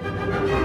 Música